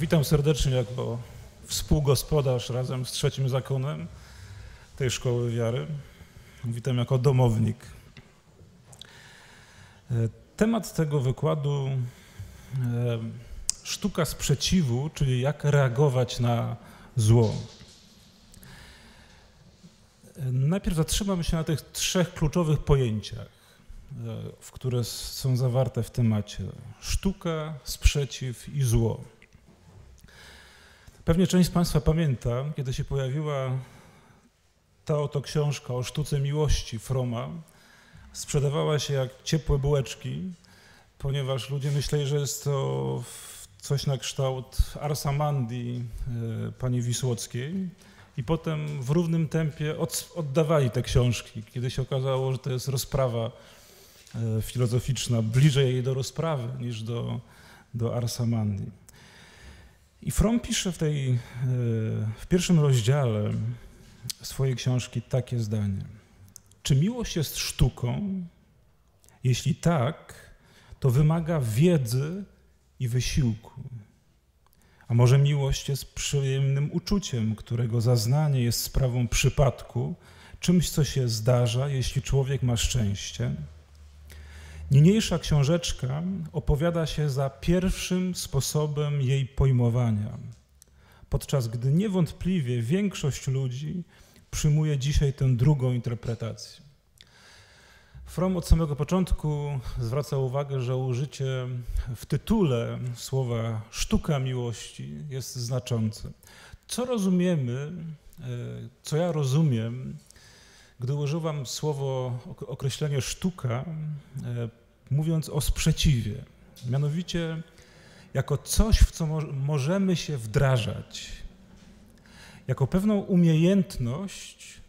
Witam serdecznie jako współgospodarz razem z trzecim zakonem tej szkoły wiary. Witam jako domownik. E, temat tego wykładu e, sztuka sprzeciwu, czyli jak reagować na zło. E, najpierw zatrzymam się na tych trzech kluczowych pojęciach, w które są zawarte w temacie: sztuka, sprzeciw i zło. Pewnie część z Państwa pamięta, kiedy się pojawiła ta oto książka o sztuce miłości Froma. Sprzedawała się jak ciepłe bułeczki, ponieważ ludzie myśleli, że jest to coś na kształt Arsamandi e, pani Wisłockiej. I potem w równym tempie oddawali te książki, kiedy się okazało, że to jest rozprawa e, filozoficzna, bliżej jej do rozprawy niż do, do Arsamandi. I Fromm pisze w, tej, e, w pierwszym rozdziale swojej książki takie zdanie. Czy miłość jest sztuką? Jeśli tak, to wymaga wiedzy i wysiłku. A może miłość jest przyjemnym uczuciem, którego zaznanie jest sprawą przypadku, czymś, co się zdarza, jeśli człowiek ma szczęście? Niniejsza książeczka opowiada się za pierwszym sposobem jej pojmowania, podczas gdy niewątpliwie większość ludzi przyjmuje dzisiaj tę drugą interpretację. From od samego początku zwraca uwagę, że użycie w tytule słowa sztuka miłości jest znaczące. Co rozumiemy, e, co ja rozumiem gdy używam słowo, określenie sztuka, e, mówiąc o sprzeciwie, mianowicie jako coś, w co możemy się wdrażać, jako pewną umiejętność,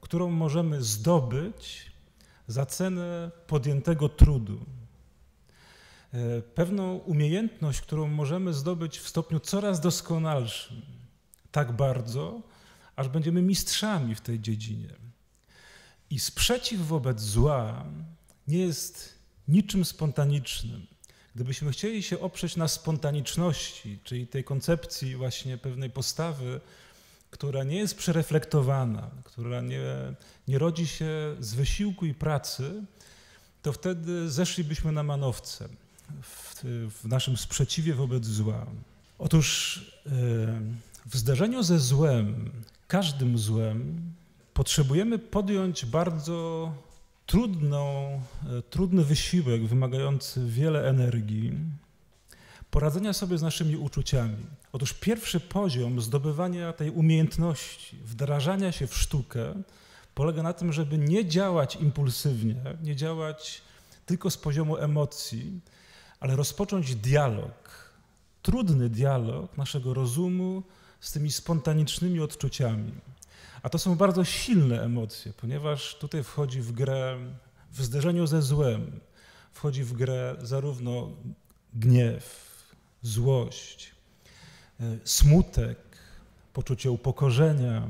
którą możemy zdobyć za cenę podjętego trudu. E, pewną umiejętność, którą możemy zdobyć w stopniu coraz doskonalszym, tak bardzo, aż będziemy mistrzami w tej dziedzinie. I sprzeciw wobec zła nie jest niczym spontanicznym. Gdybyśmy chcieli się oprzeć na spontaniczności, czyli tej koncepcji właśnie pewnej postawy, która nie jest przereflektowana, która nie, nie rodzi się z wysiłku i pracy, to wtedy zeszlibyśmy na manowce w, w naszym sprzeciwie wobec zła. Otóż e, w zdarzeniu ze złem, każdym złem, potrzebujemy podjąć bardzo trudną, e, trudny wysiłek wymagający wiele energii, poradzenia sobie z naszymi uczuciami. Otóż pierwszy poziom zdobywania tej umiejętności, wdrażania się w sztukę, polega na tym, żeby nie działać impulsywnie, nie działać tylko z poziomu emocji, ale rozpocząć dialog, trudny dialog naszego rozumu z tymi spontanicznymi odczuciami. A to są bardzo silne emocje, ponieważ tutaj wchodzi w grę w zderzeniu ze złem, wchodzi w grę zarówno gniew, złość, e, smutek, poczucie upokorzenia,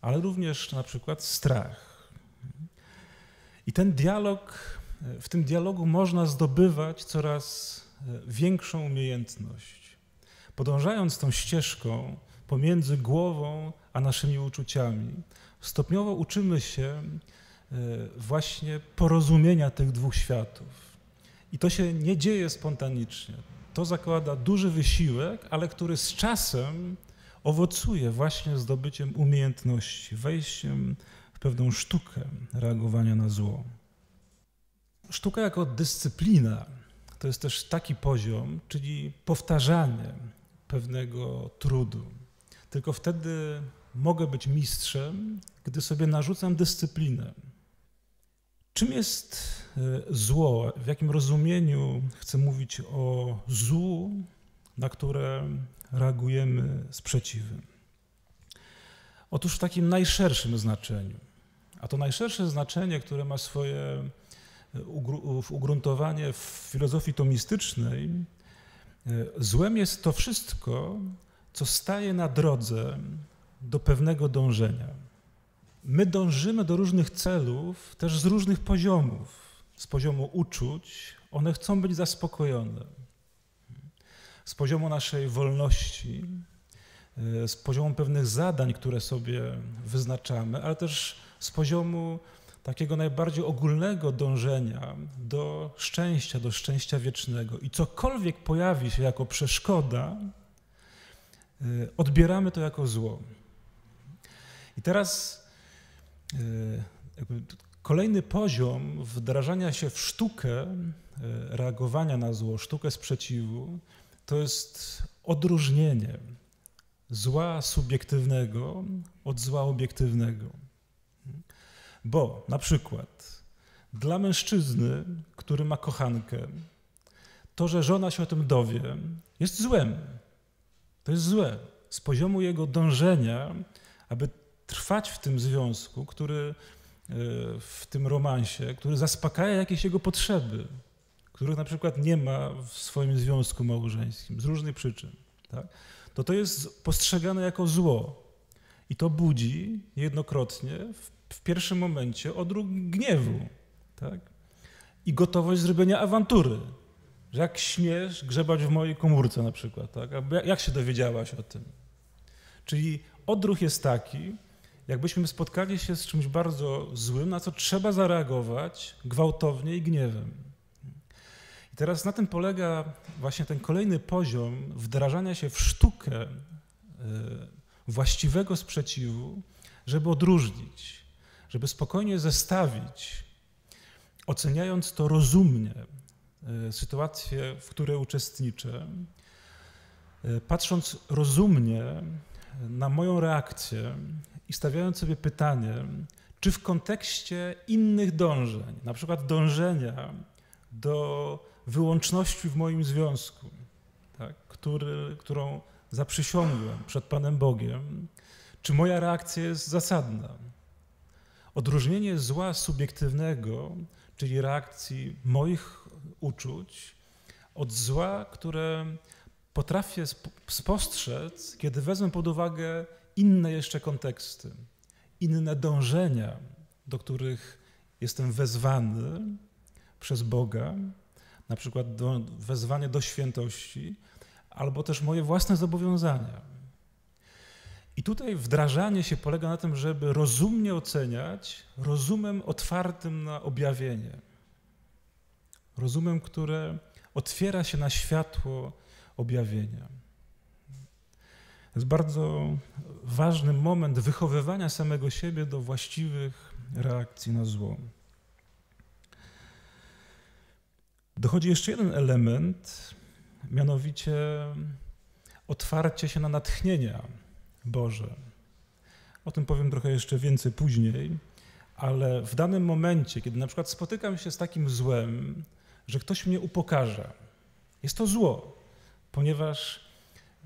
ale również na przykład strach. I ten dialog, w tym dialogu można zdobywać coraz e, większą umiejętność. Podążając tą ścieżką pomiędzy głową a naszymi uczuciami. Stopniowo uczymy się e, właśnie porozumienia tych dwóch światów. I to się nie dzieje spontanicznie. To zakłada duży wysiłek, ale który z czasem owocuje właśnie zdobyciem umiejętności, wejściem w pewną sztukę reagowania na zło. Sztuka jako dyscyplina to jest też taki poziom, czyli powtarzanie pewnego trudu. Tylko wtedy mogę być mistrzem, gdy sobie narzucam dyscyplinę. Czym jest e, zło? W jakim rozumieniu chcę mówić o złu, na które reagujemy sprzeciwem? Otóż w takim najszerszym znaczeniu. A to najszersze znaczenie, które ma swoje e, ugruntowanie w filozofii tomistycznej, e, złem jest to wszystko, co staje na drodze do pewnego dążenia. My dążymy do różnych celów, też z różnych poziomów. Z poziomu uczuć, one chcą być zaspokojone. z poziomu naszej wolności, e, z poziomu pewnych zadań, które sobie wyznaczamy, ale też z poziomu takiego najbardziej ogólnego dążenia do szczęścia, do szczęścia wiecznego. I cokolwiek pojawi się jako przeszkoda, odbieramy to jako zło. I teraz e, kolejny poziom wdrażania się w sztukę reagowania na zło, sztukę sprzeciwu, to jest odróżnienie zła subiektywnego od zła obiektywnego. Bo na przykład dla mężczyzny, który ma kochankę, to, że żona się o tym dowie, jest złem. To jest złe. Z poziomu jego dążenia, aby trwać w tym związku, który e, w tym romansie, który zaspokaja jakieś jego potrzeby, których na przykład nie ma w swoim związku małżeńskim z różnych przyczyn, tak? to to jest postrzegane jako zło. I to budzi jednokrotnie w, w pierwszym momencie odruch gniewu tak? i gotowość zrobienia awantury. Że jak śmiesz grzebać w mojej komórce na przykład, tak? jak się dowiedziałaś o tym? Czyli odruch jest taki, jakbyśmy spotkali się z czymś bardzo złym, na co trzeba zareagować gwałtownie i gniewem. Teraz na tym polega właśnie ten kolejny poziom wdrażania się w sztukę e, właściwego sprzeciwu, żeby odróżnić, żeby spokojnie zestawić, oceniając to rozumnie, e, sytuację, w której uczestniczę, e, patrząc rozumnie na moją reakcję i stawiając sobie pytanie, czy w kontekście innych dążeń, na przykład dążenia do wyłączności w moim związku, tak, który, którą zaprzysiągłem przed Panem Bogiem, czy moja reakcja jest zasadna. Odróżnienie zła subiektywnego, czyli reakcji moich uczuć, od zła, które potrafię spostrzec, kiedy wezmę pod uwagę inne jeszcze konteksty, inne dążenia, do których jestem wezwany przez Boga, na przykład do, wezwanie do świętości, albo też moje własne zobowiązania. I tutaj wdrażanie się polega na tym, żeby rozumnie oceniać, rozumem otwartym na objawienie. Rozumem, które otwiera się na światło objawienia. To jest bardzo ważny moment wychowywania samego siebie do właściwych reakcji na zło. Dochodzi jeszcze jeden element, mianowicie otwarcie się na natchnienia Boże. O tym powiem trochę jeszcze więcej później, ale w danym momencie, kiedy na przykład spotykam się z takim złem, że ktoś mnie upokarza, jest to zło, ponieważ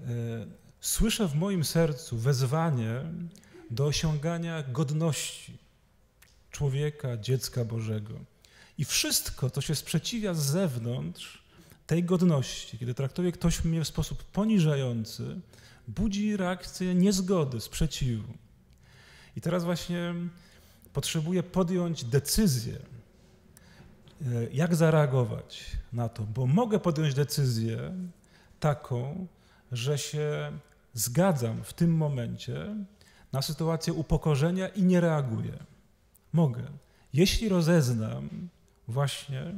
e, słyszę w moim sercu wezwanie do osiągania godności człowieka, dziecka Bożego. I wszystko, co się sprzeciwia z zewnątrz tej godności, kiedy traktuje ktoś mnie w sposób poniżający, budzi reakcję niezgody, sprzeciwu. I teraz właśnie potrzebuję podjąć decyzję, jak zareagować na to, bo mogę podjąć decyzję taką, że się zgadzam w tym momencie na sytuację upokorzenia i nie reaguję. Mogę. Jeśli rozeznam, właśnie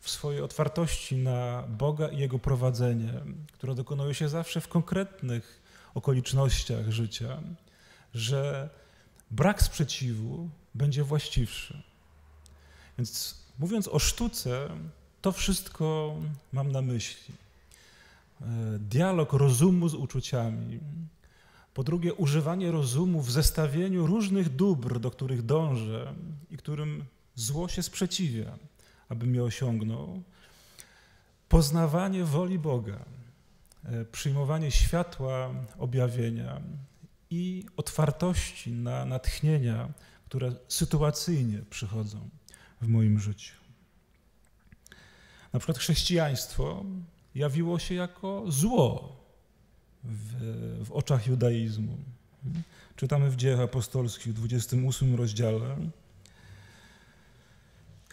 w swojej otwartości na Boga i Jego prowadzenie, które dokonuje się zawsze w konkretnych okolicznościach życia, że brak sprzeciwu będzie właściwszy. Więc mówiąc o sztuce, to wszystko mam na myśli. E, dialog rozumu z uczuciami. Po drugie, używanie rozumu w zestawieniu różnych dóbr, do których dążę i którym Zło się sprzeciwia, aby mnie osiągnął. Poznawanie woli Boga, e, przyjmowanie światła objawienia i otwartości na natchnienia, które sytuacyjnie przychodzą w moim życiu. Na przykład chrześcijaństwo jawiło się jako zło w, w oczach judaizmu. Czytamy w Dziejach Apostolskich w 28 rozdziale,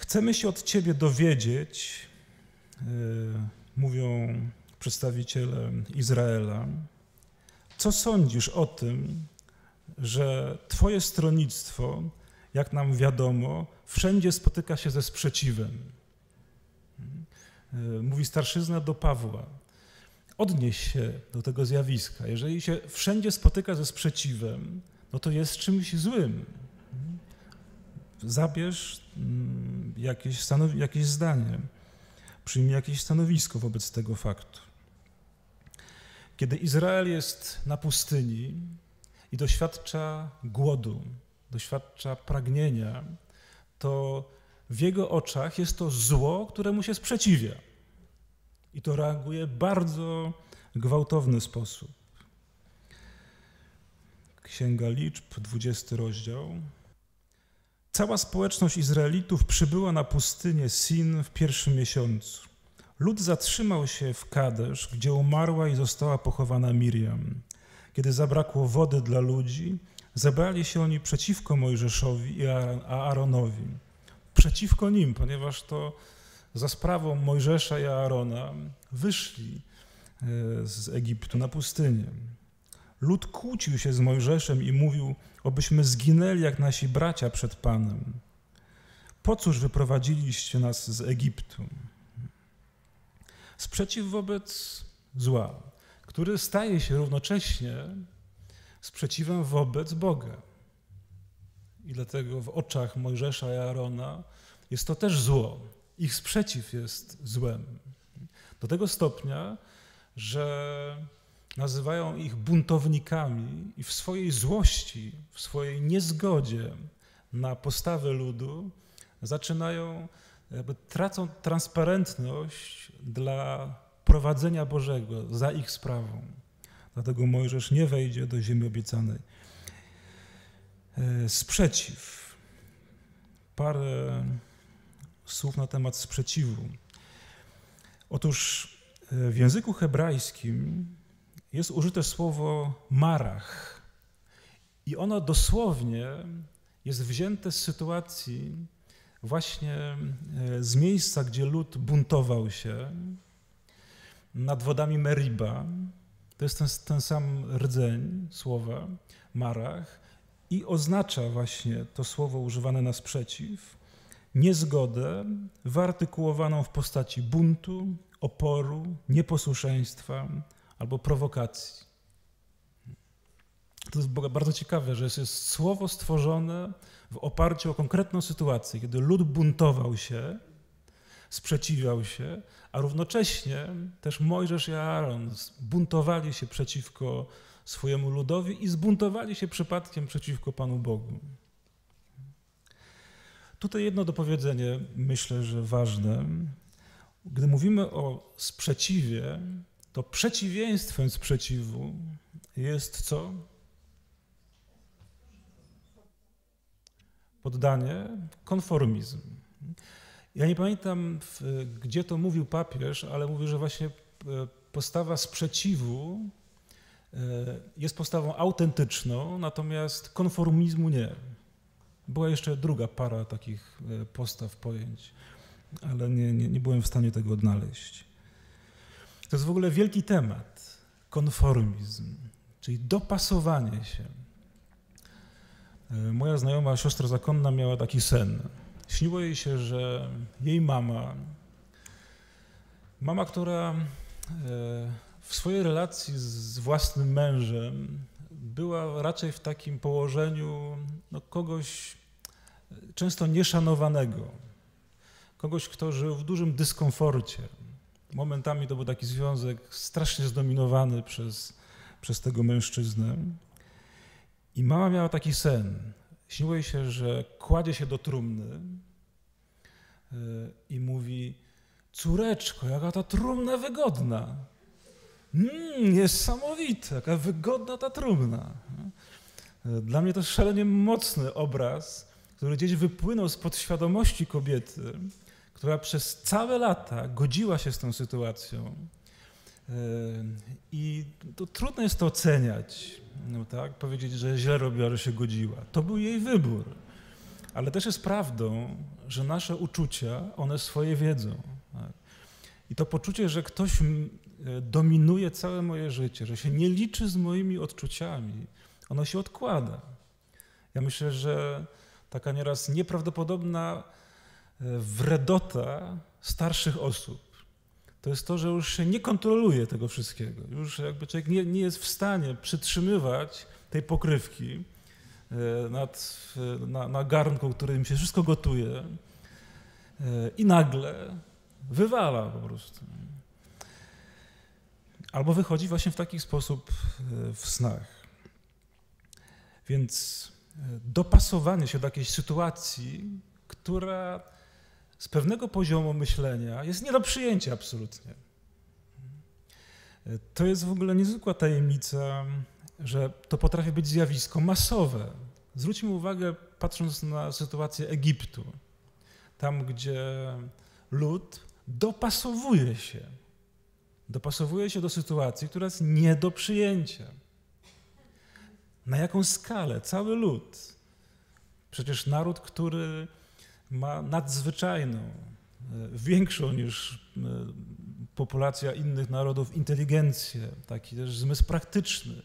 Chcemy się od Ciebie dowiedzieć, yy, mówią przedstawiciele Izraela. Co sądzisz o tym, że Twoje stronnictwo, jak nam wiadomo, wszędzie spotyka się ze sprzeciwem? Mówi starszyzna do Pawła. Odnieś się do tego zjawiska. Jeżeli się wszędzie spotyka ze sprzeciwem, no to jest czymś złym. Zabierz mm, jakieś, jakieś zdanie, przyjmij jakieś stanowisko wobec tego faktu. Kiedy Izrael jest na pustyni i doświadcza głodu, doświadcza pragnienia, to w jego oczach jest to zło, któremu się sprzeciwia. I to reaguje bardzo gwałtowny sposób. Księga Liczb, 20 rozdział. Cała społeczność Izraelitów przybyła na pustynię Sin w pierwszym miesiącu. Lud zatrzymał się w Kadesz, gdzie umarła i została pochowana Miriam. Kiedy zabrakło wody dla ludzi, zebrali się oni przeciwko Mojżeszowi i Aaronowi. Przeciwko nim, ponieważ to za sprawą Mojżesza i Aarona wyszli e, z Egiptu na pustynię. Lud kłócił się z Mojżeszem i mówił, obyśmy zginęli jak nasi bracia przed Panem. Po cóż wyprowadziliście nas z Egiptu? Sprzeciw wobec zła, który staje się równocześnie sprzeciwem wobec Boga. I dlatego w oczach Mojżesza i Aarona jest to też zło. Ich sprzeciw jest złem. Do tego stopnia, że nazywają ich buntownikami i w swojej złości, w swojej niezgodzie na postawę ludu zaczynają, jakby tracą transparentność dla prowadzenia Bożego za ich sprawą. Dlatego Mojżesz nie wejdzie do ziemi obiecanej. E, sprzeciw. Parę słów na temat sprzeciwu. Otóż e, w języku hebrajskim jest użyte słowo marach. I ono dosłownie jest wzięte z sytuacji właśnie e, z miejsca, gdzie lud buntował się nad wodami Meriba. To jest ten, ten sam rdzeń słowa, marach, i oznacza właśnie to słowo używane na sprzeciw niezgodę wyartykułowaną w postaci buntu, oporu, nieposłuszeństwa albo prowokacji. To jest bardzo ciekawe, że jest słowo stworzone w oparciu o konkretną sytuację, kiedy lud buntował się, sprzeciwiał się, a równocześnie też Mojżesz i Aaron buntowali się przeciwko swojemu ludowi i zbuntowali się przypadkiem przeciwko Panu Bogu. Tutaj jedno dopowiedzenie, myślę, że ważne. Gdy mówimy o sprzeciwie, to przeciwieństwem sprzeciwu jest co? Poddanie, konformizm. Ja nie pamiętam, gdzie to mówił papież, ale mówił, że właśnie e, postawa sprzeciwu e, jest postawą autentyczną, natomiast konformizmu nie. Była jeszcze druga para takich e, postaw, pojęć, ale nie, nie, nie byłem w stanie tego odnaleźć. To jest w ogóle wielki temat. Konformizm, czyli dopasowanie się. Moja znajoma siostra zakonna miała taki sen. Śniło jej się, że jej mama, mama, która e, w swojej relacji z własnym mężem była raczej w takim położeniu no, kogoś często nieszanowanego, kogoś, kto żył w dużym dyskomforcie. Momentami to był taki związek strasznie zdominowany przez, przez tego mężczyznę. I mama miała taki sen. Śniło się, że kładzie się do trumny e, i mówi: Córeczko, jaka ta trumna wygodna. Mmm, niesamowite, jaka wygodna ta trumna. Dla mnie to szalenie mocny obraz który gdzieś wypłynął z podświadomości kobiety, która przez całe lata godziła się z tą sytuacją. E, I to trudno jest to oceniać, no tak, powiedzieć, że źle robiła, że się godziła. To był jej wybór. Ale też jest prawdą, że nasze uczucia, one swoje wiedzą. Tak? I to poczucie, że ktoś e, dominuje całe moje życie, że się nie liczy z moimi odczuciami, ono się odkłada. Ja myślę, że taka nieraz nieprawdopodobna e, wredota starszych osób to jest to, że już się nie kontroluje tego wszystkiego. Już jakby człowiek nie, nie jest w stanie przytrzymywać tej pokrywki e, nad, na, na garnku, którym się wszystko gotuje i nagle wywala po prostu. Albo wychodzi właśnie w taki sposób e, w snach. Więc e, dopasowanie się do jakiejś sytuacji, która z pewnego poziomu myślenia jest nie do przyjęcia absolutnie. To jest w ogóle niezwykła tajemnica, że to potrafi być zjawisko masowe. Zwróćmy uwagę, patrząc na sytuację Egiptu, tam gdzie lud dopasowuje się. Dopasowuje się do sytuacji, która jest nie do przyjęcia. Na jaką skalę? Cały lud. Przecież naród, który ma nadzwyczajną, e, większą niż e, populacja innych narodów inteligencję, taki też zmysł praktyczny,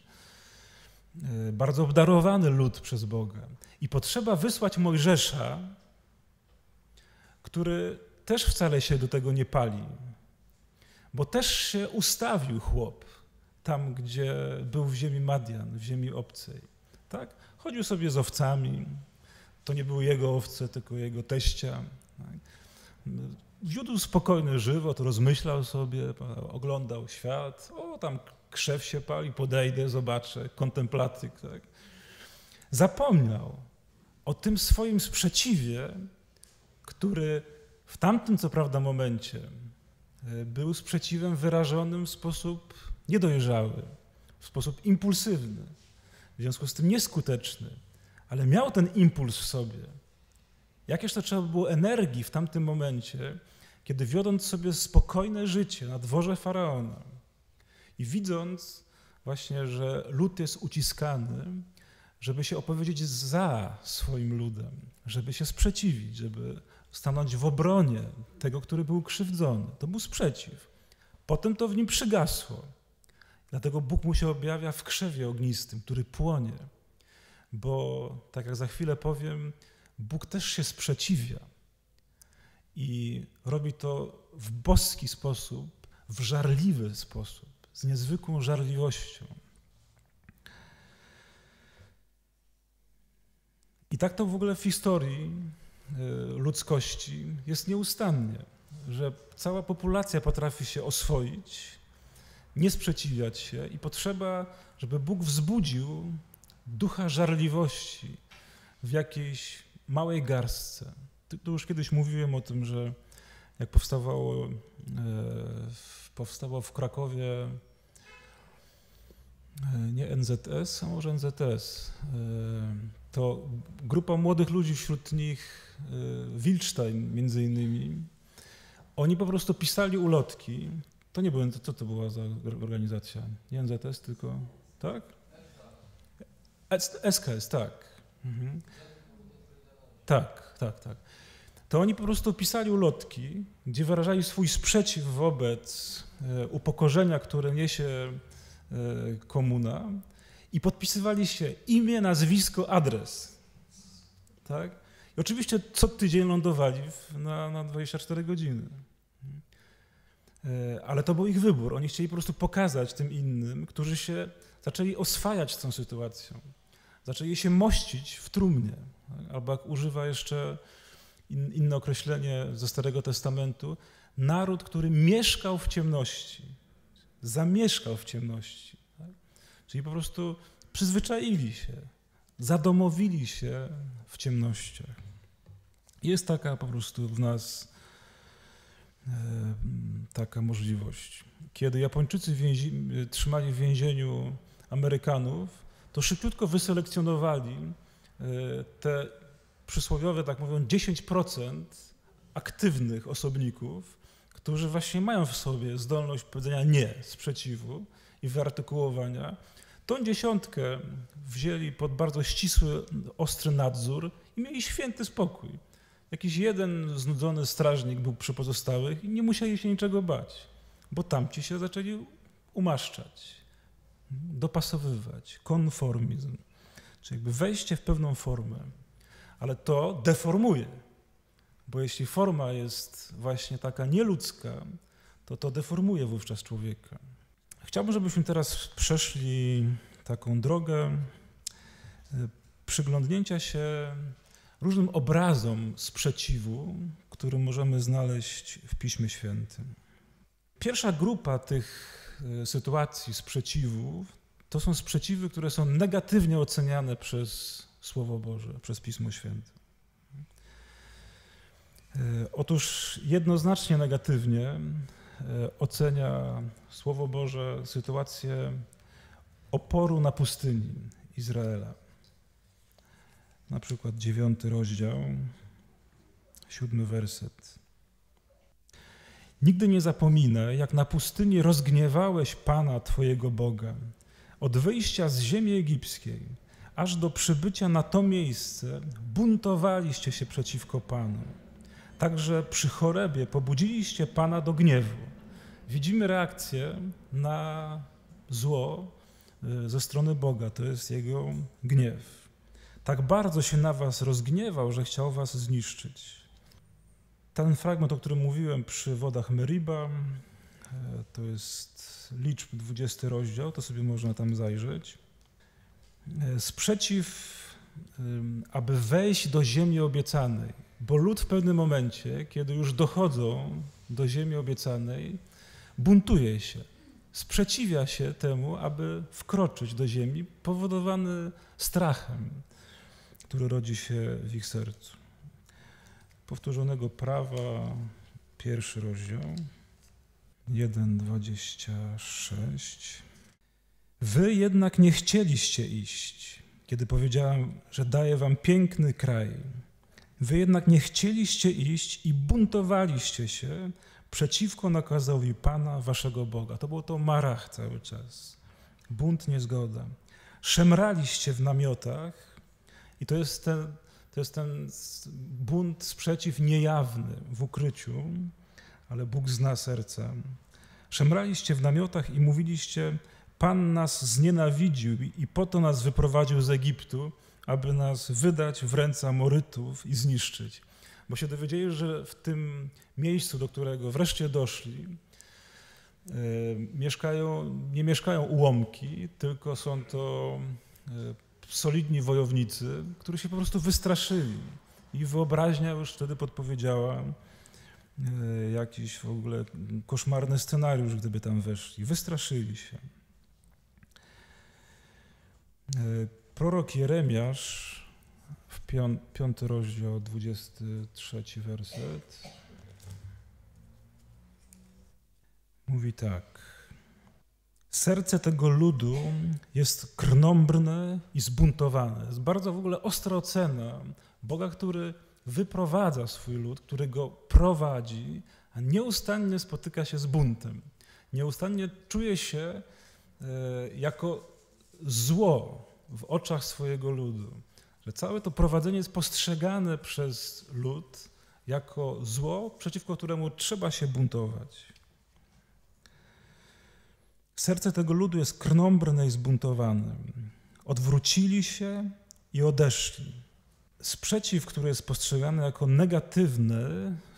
e, bardzo obdarowany lud przez Boga. I potrzeba wysłać Mojżesza, który też wcale się do tego nie pali, bo też się ustawił chłop tam, gdzie był w ziemi Madian, w ziemi obcej. Tak? Chodził sobie z owcami, to nie były jego owce, tylko jego teścia. Tak? Wiódł spokojny żywot, rozmyślał sobie, oglądał świat. O, tam krzew się pali, podejdę, zobaczę, kontemplatyk. Tak? Zapomniał o tym swoim sprzeciwie, który w tamtym, co prawda, momencie e, był sprzeciwem wyrażonym w sposób niedojrzały, w sposób impulsywny, w związku z tym nieskuteczny, ale miał ten impuls w sobie. Jakież to trzeba było energii w tamtym momencie, kiedy wiodąc sobie spokojne życie na dworze faraona i widząc właśnie, że lud jest uciskany, żeby się opowiedzieć za swoim ludem, żeby się sprzeciwić, żeby stanąć w obronie tego, który był krzywdzony. To był sprzeciw. Potem to w nim przygasło. Dlatego Bóg mu się objawia w krzewie ognistym, który płonie. Bo, tak jak za chwilę powiem, Bóg też się sprzeciwia. I robi to w boski sposób, w żarliwy sposób, z niezwykłą żarliwością. I tak to w ogóle w historii Y, ludzkości jest nieustannie, że cała populacja potrafi się oswoić, nie sprzeciwiać się i potrzeba, żeby Bóg wzbudził ducha żarliwości w jakiejś małej garstce. Tu już kiedyś mówiłem o tym, że jak powstawało, e, powstało w Krakowie e, nie NZS, a może NZS, e, to grupa młodych ludzi, wśród nich Wilstein między innymi, oni po prostu pisali ulotki. To nie były, co to była za organizacja? Nie NZS, tylko, tak? SKS, tak. Mhm. Tak, tak, tak. To oni po prostu pisali ulotki, gdzie wyrażali swój sprzeciw wobec e, upokorzenia, które niesie e, komuna i podpisywali się imię, nazwisko, adres. Tak? I oczywiście co tydzień lądowali na, na 24 godziny. E, ale to był ich wybór. Oni chcieli po prostu pokazać tym innym, którzy się zaczęli oswajać z tą sytuacją. Zaczęli się mościć w trumnie. Tak? Albo jak używa jeszcze in, inne określenie ze Starego Testamentu, naród, który mieszkał w ciemności, zamieszkał w ciemności. Czyli po prostu przyzwyczaili się, zadomowili się w ciemnościach. Jest taka po prostu w nas taka możliwość. Kiedy Japończycy więzi, trzymali w więzieniu Amerykanów, to szybciutko wyselekcjonowali e, te przysłowiowe, tak mówią, 10% aktywnych osobników, którzy właśnie mają w sobie zdolność powiedzenia nie, sprzeciwu i wyartykułowania, Tą dziesiątkę wzięli pod bardzo ścisły, ostry nadzór i mieli święty spokój. Jakiś jeden znudzony strażnik był przy pozostałych i nie musieli się niczego bać. bo tamci się zaczęli umaszczać, dopasowywać, konformizm, czyli jakby wejście w pewną formę, ale to deformuje, bo jeśli forma jest właśnie taka nieludzka, to to deformuje wówczas człowieka. Chciałbym, żebyśmy teraz przeszli taką drogę e, przyglądnięcia się różnym obrazom sprzeciwu, który możemy znaleźć w Piśmie Świętym. Pierwsza grupa tych e, sytuacji sprzeciwów to są sprzeciwy, które są negatywnie oceniane przez Słowo Boże, przez Pismo Święte. E, otóż jednoznacznie negatywnie e, ocenia Słowo Boże sytuację oporu na pustyni Izraela. Na przykład dziewiąty rozdział, siódmy werset. Nigdy nie zapominę, jak na pustyni rozgniewałeś Pana Twojego Boga od wyjścia z ziemi egipskiej, aż do przybycia na to miejsce, buntowaliście się przeciwko Panu. Także przy chorebie pobudziliście Pana do gniewu. Widzimy reakcję na zło y, ze strony Boga, to jest Jego gniew. Tak bardzo się na was rozgniewał, że chciał was zniszczyć. Ten fragment, o którym mówiłem przy wodach Meriba, e, to jest liczb 20 rozdział, to sobie można tam zajrzeć. E, sprzeciw, aby wejść do ziemi obiecanej, bo lud w pewnym momencie, kiedy już dochodzą do ziemi obiecanej, buntuje się, sprzeciwia się temu, aby wkroczyć do ziemi, powodowany strachem, który rodzi się w ich sercu powtórzonego prawa, pierwszy rozdział, 1,26. Wy jednak nie chcieliście iść, kiedy powiedziałem, że daję wam piękny kraj. Wy jednak nie chcieliście iść i buntowaliście się przeciwko nakazowi Pana waszego Boga. To było to marach cały czas. Bunt, niezgoda. Szemraliście w namiotach i to jest ten to jest ten bunt, sprzeciw niejawny w ukryciu, ale Bóg zna serca. Szemraliście w namiotach i mówiliście, Pan nas znienawidził i po to nas wyprowadził z Egiptu, aby nas wydać w ręce Amorytów i zniszczyć. Bo się dowiedzieli, że w tym miejscu, do którego wreszcie doszli, e, mieszkają, nie mieszkają ułomki, tylko są to e, solidni wojownicy, którzy się po prostu wystraszyli. I wyobraźnia już wtedy podpowiedziała e, jakiś w ogóle koszmarny scenariusz, gdyby tam weszli. Wystraszyli się. E, prorok Jeremiasz w piąty rozdział, 23 werset mówi tak. Serce tego ludu jest krnąbrne i zbuntowane. Jest bardzo w ogóle ostra ocena Boga, który wyprowadza swój lud, który go prowadzi, a nieustannie spotyka się z buntem. Nieustannie czuje się e, jako zło w oczach swojego ludu. Że całe to prowadzenie jest postrzegane przez lud jako zło, przeciwko któremu trzeba się buntować. Serce tego ludu jest krnąbrne i zbuntowane. Odwrócili się i odeszli. Sprzeciw, który jest postrzegany jako negatywny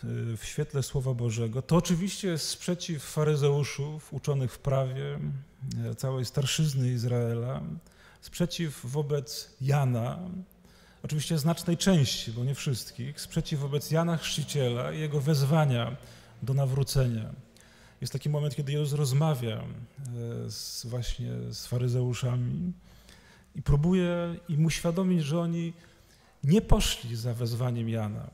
y, w świetle Słowa Bożego, to oczywiście jest sprzeciw faryzeuszów uczonych w prawie, y, całej starszyzny Izraela, sprzeciw wobec Jana, oczywiście znacznej części, bo nie wszystkich, sprzeciw wobec Jana Chrzciciela i jego wezwania do nawrócenia. Jest taki moment, kiedy Jezus rozmawia e, z, właśnie z faryzeuszami i próbuje im uświadomić, że oni nie poszli za wezwaniem Jana.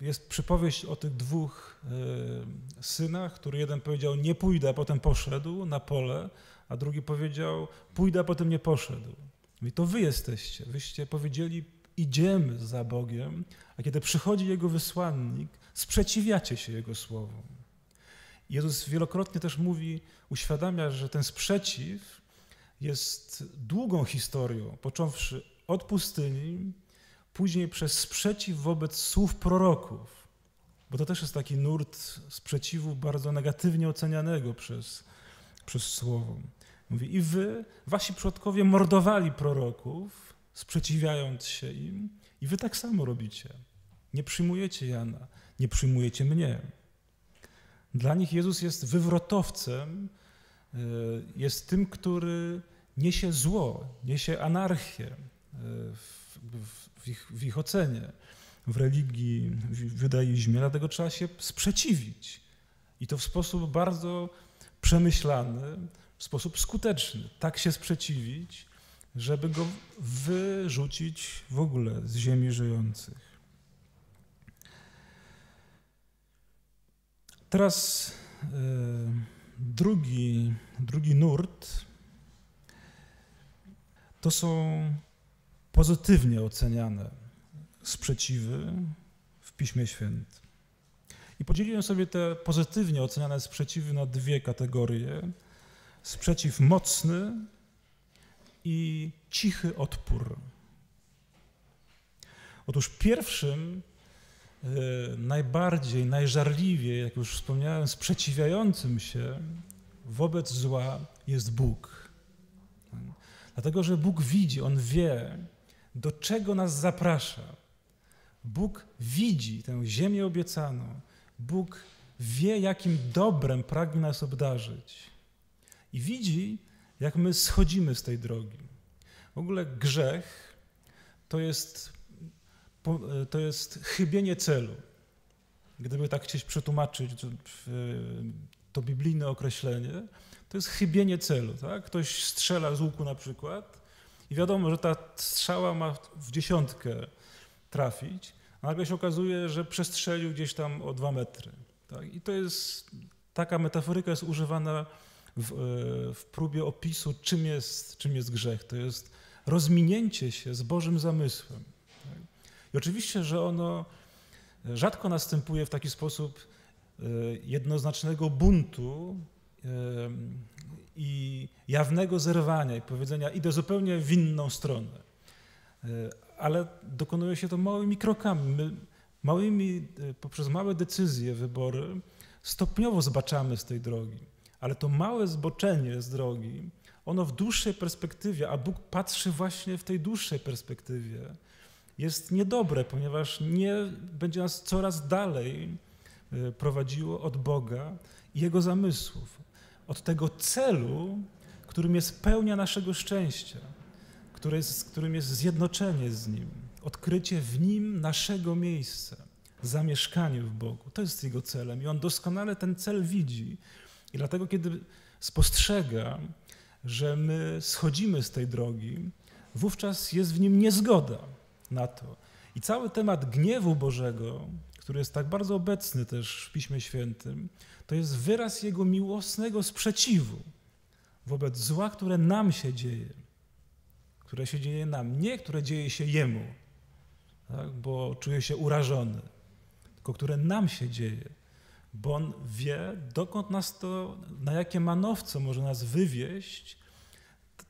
Jest przypowieść o tych dwóch y, synach, który jeden powiedział nie pójdę, a potem poszedł na pole, a drugi powiedział pójdę, a potem nie poszedł. I to wy jesteście. Wyście powiedzieli idziemy za Bogiem, a kiedy przychodzi Jego wysłannik, sprzeciwiacie się Jego słowom. Jezus wielokrotnie też mówi, uświadamia, że ten sprzeciw jest długą historią, począwszy od pustyni, później przez sprzeciw wobec słów proroków, bo to też jest taki nurt sprzeciwu bardzo negatywnie ocenianego przez, przez Słowo. Mówi, i wy, wasi przodkowie mordowali proroków, sprzeciwiając się im, i wy tak samo robicie. Nie przyjmujecie Jana, nie przyjmujecie mnie. Dla nich Jezus jest wywrotowcem, e, jest tym, który niesie zło, niesie anarchię w, w, ich, w ich ocenie, w religii, w judaizmie. Dlatego trzeba się sprzeciwić. I to w sposób bardzo przemyślany, w sposób skuteczny. Tak się sprzeciwić, żeby go wyrzucić w ogóle z ziemi żyjących. Teraz e, drugi, drugi nurt to są pozytywnie oceniane sprzeciwy w Piśmie Świętym. I podzieliłem sobie te pozytywnie oceniane sprzeciwy na dwie kategorie. Sprzeciw mocny i cichy odpór. Otóż pierwszym najbardziej, najżarliwiej, jak już wspomniałem, sprzeciwiającym się wobec zła jest Bóg. Dlatego, że Bóg widzi, On wie, do czego nas zaprasza. Bóg widzi tę ziemię obiecaną. Bóg wie, jakim dobrem pragnie nas obdarzyć. I widzi, jak my schodzimy z tej drogi. W ogóle grzech to jest E, to jest chybienie celu. Gdyby tak chcieć przetłumaczyć to biblijne określenie, to jest chybienie celu. Tak? Ktoś strzela z łuku na przykład i wiadomo, że ta strzała ma w dziesiątkę trafić, a nagle się okazuje, że przestrzelił gdzieś tam o dwa metry. Tak? I to jest, taka metaforyka jest używana w, e, w próbie opisu, czym jest, czym jest grzech. To jest rozminięcie się z Bożym zamysłem. Oczywiście, że ono rzadko następuje w taki sposób e, jednoznacznego buntu e, i jawnego zerwania i powiedzenia idę zupełnie w inną stronę. E, ale dokonuje się to małymi krokami. My małymi, poprzez małe decyzje, wybory stopniowo zbaczamy z tej drogi. Ale to małe zboczenie z drogi, ono w dłuższej perspektywie, a Bóg patrzy właśnie w tej dłuższej perspektywie, jest niedobre, ponieważ nie będzie nas coraz dalej e, prowadziło od Boga i Jego zamysłów, od tego celu, którym jest pełnia naszego szczęścia, który jest, którym jest zjednoczenie z Nim, odkrycie w Nim naszego miejsca, zamieszkanie w Bogu. To jest Jego celem i On doskonale ten cel widzi. I dlatego, kiedy spostrzega, że my schodzimy z tej drogi, wówczas jest w Nim niezgoda na to. I cały temat gniewu Bożego, który jest tak bardzo obecny też w Piśmie Świętym, to jest wyraz Jego miłosnego sprzeciwu wobec zła, które nam się dzieje, które się dzieje nam, nie które dzieje się Jemu, tak, bo czuje się urażony, tylko które nam się dzieje, bo On wie, dokąd nas to, na jakie manowce może nas wywieść,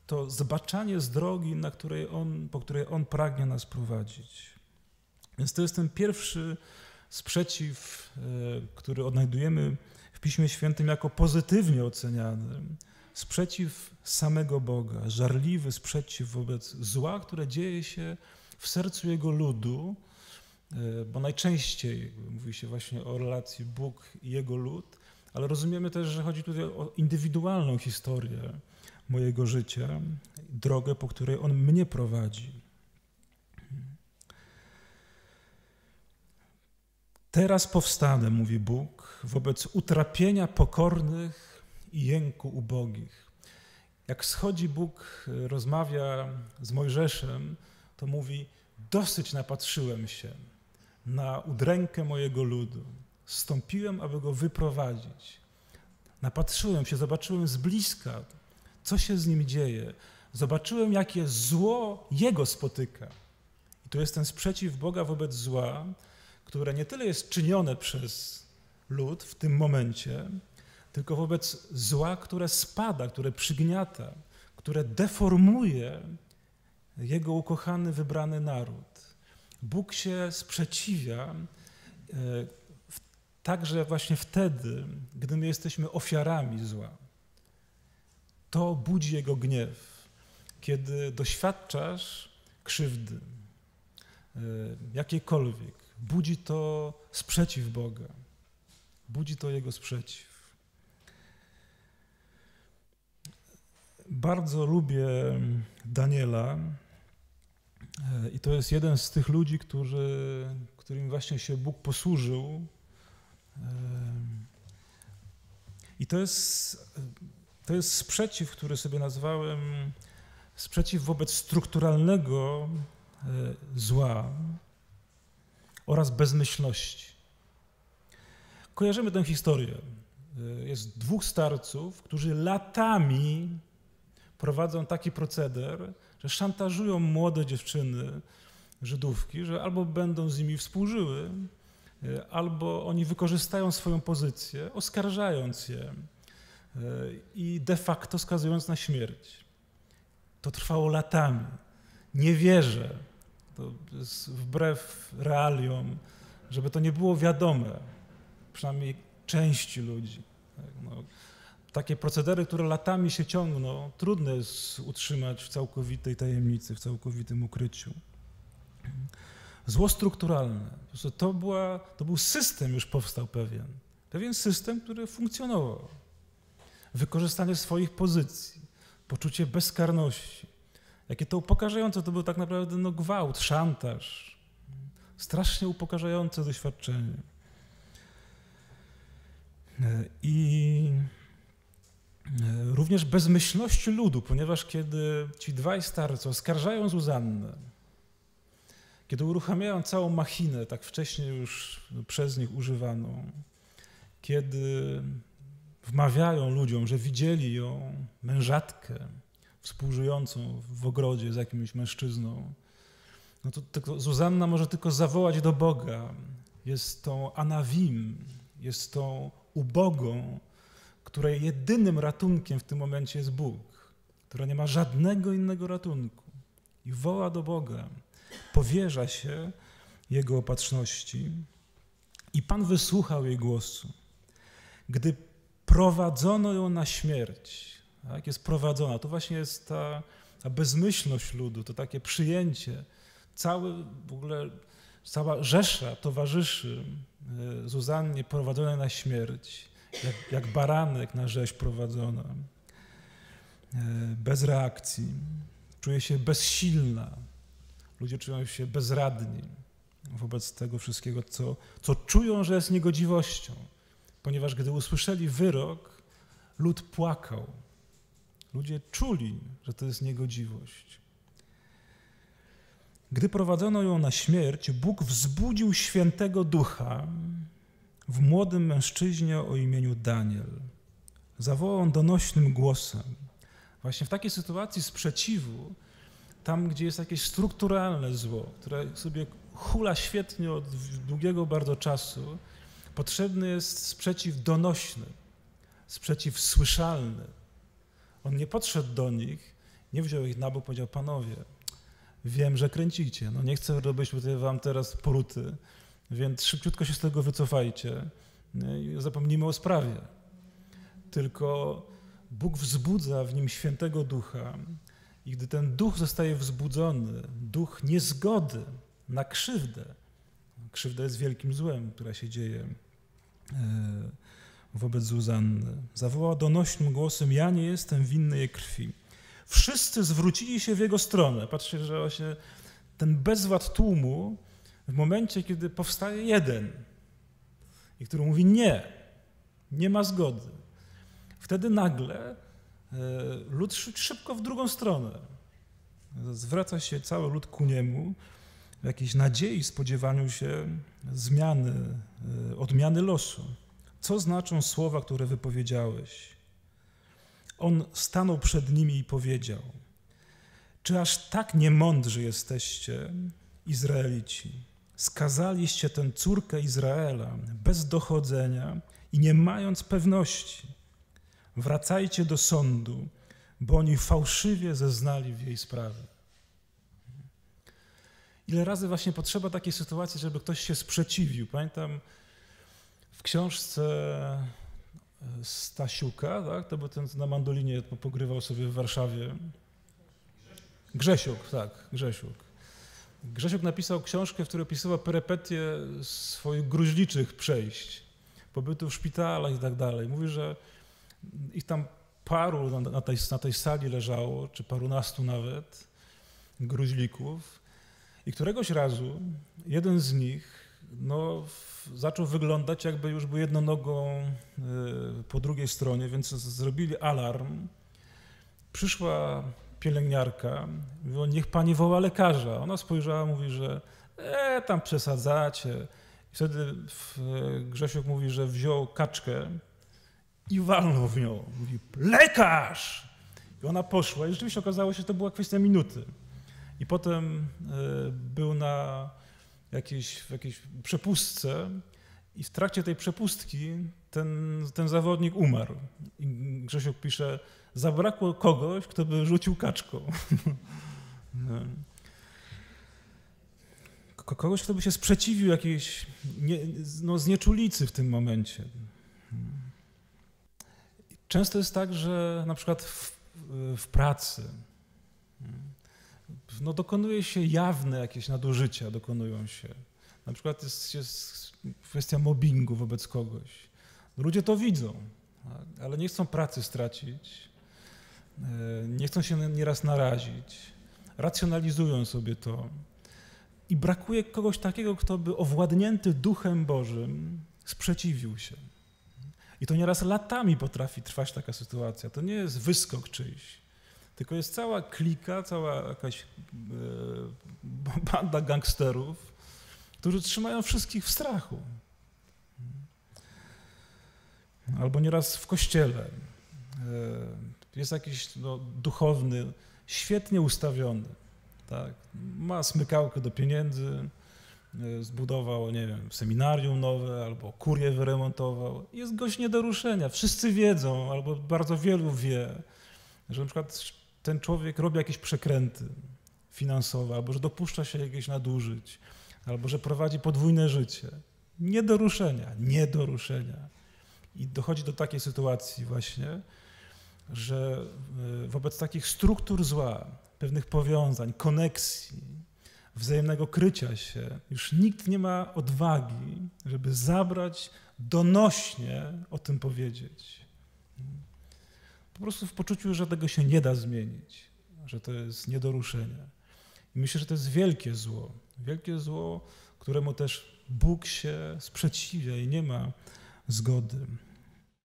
to zbaczanie z drogi, na której on, po której On pragnie nas prowadzić. Więc to jest ten pierwszy sprzeciw, e, który odnajdujemy w Piśmie Świętym jako pozytywnie oceniany. Sprzeciw samego Boga, żarliwy sprzeciw wobec zła, które dzieje się w sercu Jego ludu, e, bo najczęściej mówi się właśnie o relacji Bóg i Jego lud, ale rozumiemy też, że chodzi tutaj o indywidualną historię mojego życia, drogę, po której On mnie prowadzi. Teraz powstanę, mówi Bóg, wobec utrapienia pokornych i jęku ubogich. Jak schodzi Bóg, rozmawia z Mojżeszem, to mówi: Dosyć napatrzyłem się na udrękę mojego ludu. Stąpiłem, aby go wyprowadzić. Napatrzyłem się, zobaczyłem z bliska co się z nim dzieje. Zobaczyłem, jakie zło jego spotyka. I to jest ten sprzeciw Boga wobec zła, które nie tyle jest czynione przez lud w tym momencie, tylko wobec zła, które spada, które przygniata, które deformuje jego ukochany, wybrany naród. Bóg się sprzeciwia e, także właśnie wtedy, gdy my jesteśmy ofiarami zła. To budzi jego gniew, kiedy doświadczasz krzywdy, e, jakiejkolwiek, budzi to sprzeciw Boga, budzi to jego sprzeciw. Bardzo lubię Daniela e, i to jest jeden z tych ludzi, którzy, którym właśnie się Bóg posłużył. E, I to jest, to jest sprzeciw, który sobie nazwałem sprzeciw wobec strukturalnego e, zła oraz bezmyślności. Kojarzymy tę historię. Jest dwóch starców, którzy latami prowadzą taki proceder, że szantażują młode dziewczyny, Żydówki, że albo będą z nimi współżyły, e, albo oni wykorzystają swoją pozycję, oskarżając je e, i de facto skazując na śmierć. To trwało latami. Nie wierzę, to jest wbrew realiom, żeby to nie było wiadome, przynajmniej części ludzi. Tak, no, takie procedery, które latami się ciągną, trudno jest utrzymać w całkowitej tajemnicy, w całkowitym ukryciu. Zło strukturalne. To, była, to był system, już powstał pewien. Pewien system, który funkcjonował. Wykorzystanie swoich pozycji, poczucie bezkarności. Jakie to upokarzające to był tak naprawdę no, gwałt, szantaż. Strasznie upokarzające doświadczenie. I E, również bezmyślności ludu, ponieważ kiedy ci dwaj starcy oskarżają Zuzannę, kiedy uruchamiają całą machinę, tak wcześniej już przez nich używaną, kiedy wmawiają ludziom, że widzieli ją, mężatkę, współżyjącą w ogrodzie z jakimś mężczyzną, no to tylko, Zuzanna może tylko zawołać do Boga. Jest tą anawim, jest tą ubogą, której jedynym ratunkiem w tym momencie jest Bóg, która nie ma żadnego innego ratunku i woła do Boga, powierza się Jego opatrzności i Pan wysłuchał jej głosu. Gdy prowadzono ją na śmierć, tak, jest prowadzona, to właśnie jest ta, ta bezmyślność ludu, to takie przyjęcie, cały w ogóle cała rzesza towarzyszy e, Zuzannie prowadzonej na śmierć jak, jak baranek na rzeź prowadzona, e, bez reakcji. Czuje się bezsilna. Ludzie czują się bezradni wobec tego wszystkiego, co, co czują, że jest niegodziwością. Ponieważ gdy usłyszeli wyrok, lud płakał. Ludzie czuli, że to jest niegodziwość. Gdy prowadzono ją na śmierć, Bóg wzbudził świętego ducha w młodym mężczyźnie o imieniu Daniel. Zawołał on donośnym głosem. Właśnie w takiej sytuacji sprzeciwu, tam gdzie jest jakieś strukturalne zło, które sobie hula świetnie od długiego bardzo czasu, potrzebny jest sprzeciw donośny, sprzeciw słyszalny. On nie podszedł do nich, nie wziął ich na bok, powiedział, panowie, wiem, że kręcicie, no nie chcę robić tutaj wam teraz poruty, więc szybciutko się z tego wycofajcie i zapomnijmy o sprawie. Tylko Bóg wzbudza w nim świętego ducha i gdy ten duch zostaje wzbudzony, duch niezgody na krzywdę, krzywda jest wielkim złem, która się dzieje wobec Zuzanny, zawoła donośnym głosem: Ja nie jestem winny jej krwi. Wszyscy zwrócili się w jego stronę. Patrzcie, że właśnie ten bezwład tłumu w momencie, kiedy powstaje jeden i który mówi nie, nie ma zgody, wtedy nagle e, lud szybko w drugą stronę. Zwraca się cały lud ku niemu w jakiejś nadziei, spodziewaniu się zmiany, e, odmiany losu. Co znaczą słowa, które wypowiedziałeś? On stanął przed nimi i powiedział: Czy aż tak niemądrzy jesteście, Izraelici? skazaliście tę córkę Izraela bez dochodzenia i nie mając pewności. Wracajcie do sądu, bo oni fałszywie zeznali w jej sprawie. Ile razy właśnie potrzeba takiej sytuacji, żeby ktoś się sprzeciwił. Pamiętam w książce Stasiuka, tak? to był ten, na mandolinie pogrywał sobie w Warszawie. Grzesiuk, tak, Grzesiuk. Grzesiuk napisał książkę, w której opisywał perypetie swoich gruźliczych przejść, pobytu w szpitalach i tak dalej. Mówi, że ich tam paru na tej, na tej sali leżało, czy parunastu nawet, gruźlików. I któregoś razu jeden z nich no, zaczął wyglądać, jakby już był jedną nogą e, po drugiej stronie, więc zrobili alarm. Przyszła pielęgniarka, mówiła, niech pani woła lekarza. Ona spojrzała, mówi, że e, tam przesadzacie. I wtedy Grzesiuk mówi, że wziął kaczkę i walnął w nią. Mówi, lekarz! I ona poszła i rzeczywiście okazało się, że to była kwestia minuty. I potem e, był na jakiejś, w jakiejś przepustce i w trakcie tej przepustki ten, ten zawodnik umarł. I Grzesiuk pisze, zabrakło kogoś, kto by rzucił kaczką. No. Kogoś, kto by się sprzeciwił jakiejś nie, no, znieczulicy w tym momencie. Często jest tak, że na przykład w, w pracy no, dokonuje się jawne jakieś nadużycia, dokonują się. Na przykład jest, jest kwestia mobbingu wobec kogoś. Ludzie to widzą, ale nie chcą pracy stracić, e, nie chcą się nieraz narazić, racjonalizują sobie to. I brakuje kogoś takiego, kto by owładnięty duchem Bożym sprzeciwił się. I to nieraz latami potrafi trwać taka sytuacja. To nie jest wyskok czyjś, tylko jest cała klika, cała jakaś e, banda gangsterów, którzy trzymają wszystkich w strachu. Albo nieraz w kościele. E, jest jakiś no, duchowny, świetnie ustawiony. Tak? Ma smykałkę do pieniędzy, e, zbudował, nie wiem, seminarium nowe, albo kurię wyremontował. Jest gość nie do ruszenia. Wszyscy wiedzą, albo bardzo wielu wie, że na przykład ten człowiek robi jakieś przekręty finansowe, albo że dopuszcza się jakichś nadużyć, albo że prowadzi podwójne życie. Nie do ruszenia, nie do ruszenia. I dochodzi do takiej sytuacji właśnie, że e, wobec takich struktur zła, pewnych powiązań, koneksji, wzajemnego krycia się, już nikt nie ma odwagi, żeby zabrać donośnie o tym powiedzieć. Po prostu w poczuciu, że tego się nie da zmienić, że to jest nie do ruszenia. I myślę, że to jest wielkie zło. Wielkie zło, któremu też Bóg się sprzeciwia i nie ma zgody.